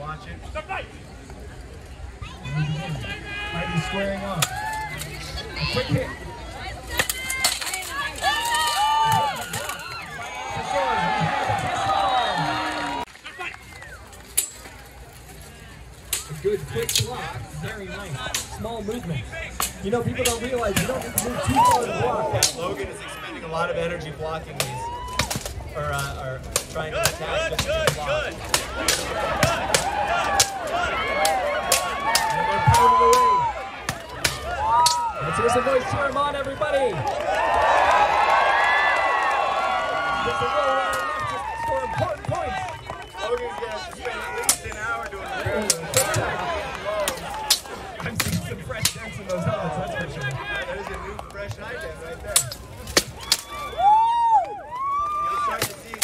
watch it. Might be squaring off. A quick hit. A good quick block, very nice. Small movement. You know, people don't realize you don't need to move too far to block. Yeah, Logan is expending a lot of energy blocking these, or, uh, or trying to attack just to block. Let's hear some noise. Cheer 'em on, everybody. Just a little while left to score important points. Logan's gonna have to spend at least an hour doing this. I've seen some fresh dents in those helmets, that's for sure. That is a new fresh idea right there. You'll start to see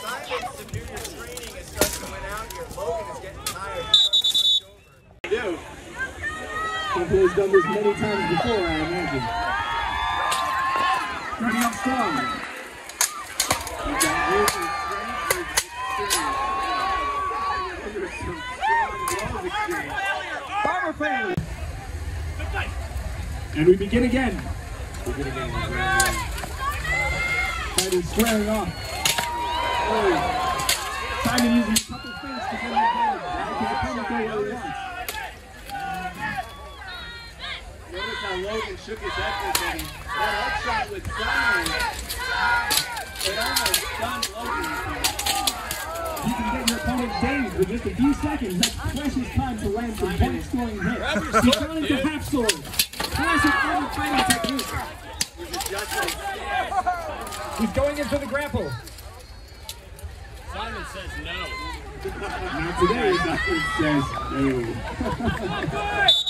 Simon's superior training is starting to win out here. Logan is getting tired. He's starting to hunch over. Do. Temple has done this many times before, I imagine. Starting up strong. He's and we begin again. Begin again. Fighting squaring off. Oh. Simon using a couple feints to get an advantage. Now can opponent go where he wants. Notice how Logan shook his head for a second. That upshot with Simon, it almost stunned Logan. You can get your opponent dazed with just a few seconds. That's precious time to land some point scoring hits. He's gone into half sword. Classic armor fighting technique. He's going in for the grapple. Simon says no. Not today, Simon says no.